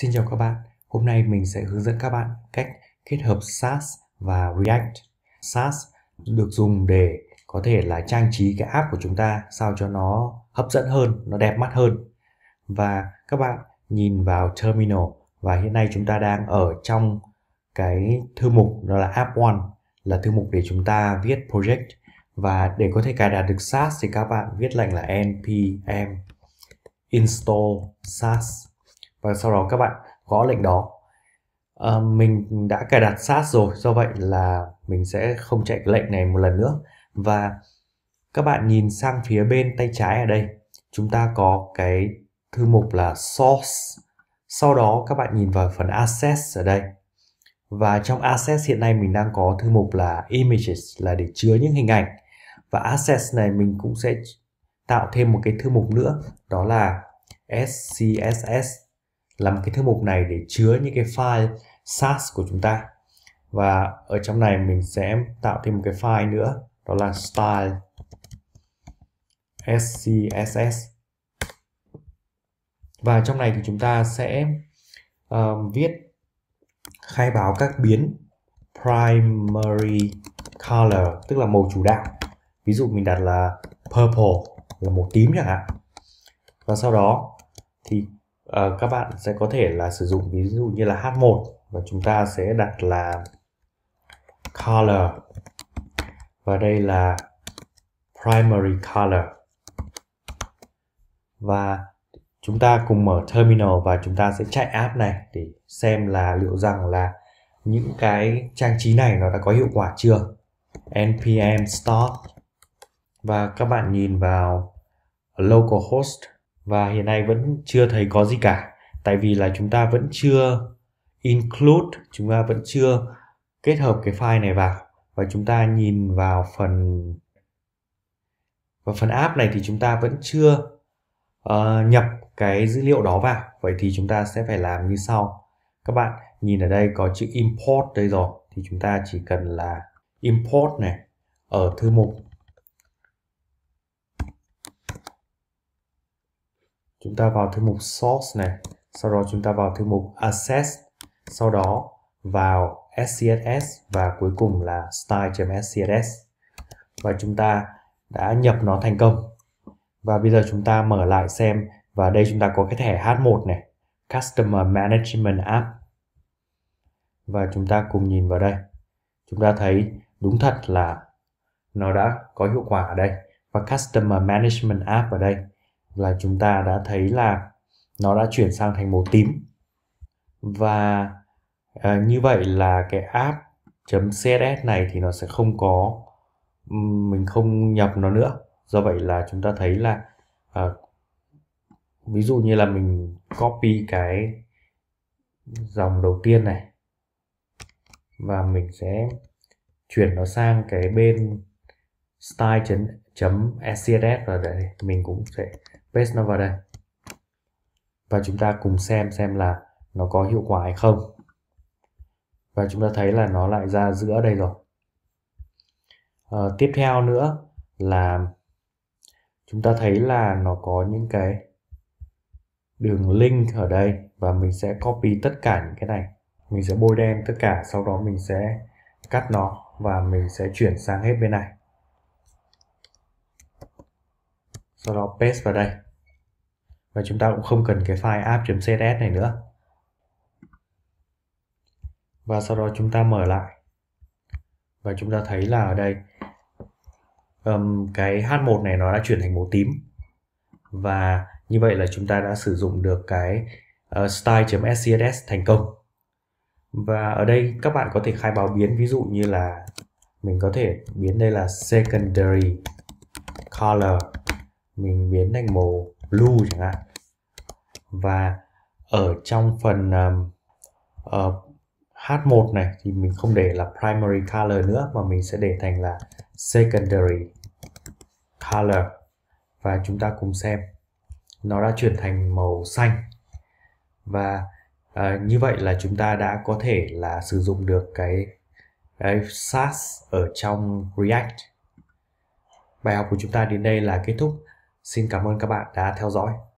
Xin chào các bạn, hôm nay mình sẽ hướng dẫn các bạn cách kết hợp Sass và React. Sass được dùng để có thể là trang trí cái app của chúng ta sao cho nó hấp dẫn hơn, nó đẹp mắt hơn. Và các bạn nhìn vào terminal và hiện nay chúng ta đang ở trong cái thư mục đó là app one là thư mục để chúng ta viết project và để có thể cài đặt được Sass thì các bạn viết lệnh là npm install Sass và sau đó các bạn gõ lệnh đó. À, mình đã cài đặt SAS rồi do vậy là mình sẽ không chạy lệnh này một lần nữa. Và các bạn nhìn sang phía bên tay trái ở đây chúng ta có cái thư mục là source. Sau đó các bạn nhìn vào phần assets ở đây. Và trong assets hiện nay mình đang có thư mục là images là để chứa những hình ảnh. Và assets này mình cũng sẽ tạo thêm một cái thư mục nữa đó là scss làm cái thư mục này để chứa những cái file SAS của chúng ta. Và ở trong này mình sẽ tạo thêm một cái file nữa đó là style scss và trong này thì chúng ta sẽ uh, viết khai báo các biến primary color tức là màu chủ đạo. Ví dụ mình đặt là purple là màu tím chẳng hạn. Và sau đó thì Ờ, các bạn sẽ có thể là sử dụng ví dụ như là H1 và chúng ta sẽ đặt là color. Và đây là primary color. Và chúng ta cùng mở terminal và chúng ta sẽ chạy app này để xem là liệu rằng là những cái trang trí này nó đã có hiệu quả chưa. Npm start và các bạn nhìn vào localhost và hiện nay vẫn chưa thấy có gì cả. Tại vì là chúng ta vẫn chưa include chúng ta vẫn chưa kết hợp cái file này vào. Và chúng ta nhìn vào phần và phần app này thì chúng ta vẫn chưa uh, nhập cái dữ liệu đó vào. Vậy thì chúng ta sẽ phải làm như sau. Các bạn nhìn ở đây có chữ import đây rồi. Thì chúng ta chỉ cần là import này ở thư mục. Chúng ta vào thư mục source này, sau đó chúng ta vào thư mục access, sau đó vào scss và cuối cùng là style.scss và chúng ta đã nhập nó thành công. Và bây giờ chúng ta mở lại xem, và đây chúng ta có cái thẻ H1 này, Customer Management App. Và chúng ta cùng nhìn vào đây. Chúng ta thấy đúng thật là nó đã có hiệu quả ở đây. Và Customer Management App ở đây là chúng ta đã thấy là nó đã chuyển sang thành màu tím. Và à, như vậy là cái app .css này thì nó sẽ không có mình không nhập nó nữa. Do vậy là chúng ta thấy là à, ví dụ như là mình copy cái dòng đầu tiên này và mình sẽ chuyển nó sang cái bên style.scss và đây mình cũng sẽ paste nó vào đây. Và chúng ta cùng xem xem là nó có hiệu quả hay không. Và chúng ta thấy là nó lại ra giữa đây rồi. À, tiếp theo nữa là chúng ta thấy là nó có những cái đường link ở đây và mình sẽ copy tất cả những cái này. Mình sẽ bôi đen tất cả sau đó mình sẽ cắt nó và mình sẽ chuyển sang hết bên này. Sau đó paste vào đây và chúng ta cũng không cần cái file app.css này nữa. Và sau đó chúng ta mở lại. Và chúng ta thấy là ở đây um, cái H1 này nó đã chuyển thành màu tím. Và như vậy là chúng ta đã sử dụng được cái ờ, uh, style.scss thành công. Và ở đây các bạn có thể khai báo biến ví dụ như là mình có thể biến đây là secondary color. Mình biến thành màu blue chẳng hạn. Và ở trong phần um, ờ, uh, H1 này thì mình không để là primary color nữa mà mình sẽ để thành là secondary color. Và chúng ta cùng xem. Nó đã chuyển thành màu xanh. Và uh, như vậy là chúng ta đã có thể là sử dụng được cái, cái SAS ở trong React. Bài học của chúng ta đến đây là kết thúc. Xin cảm ơn các bạn đã theo dõi.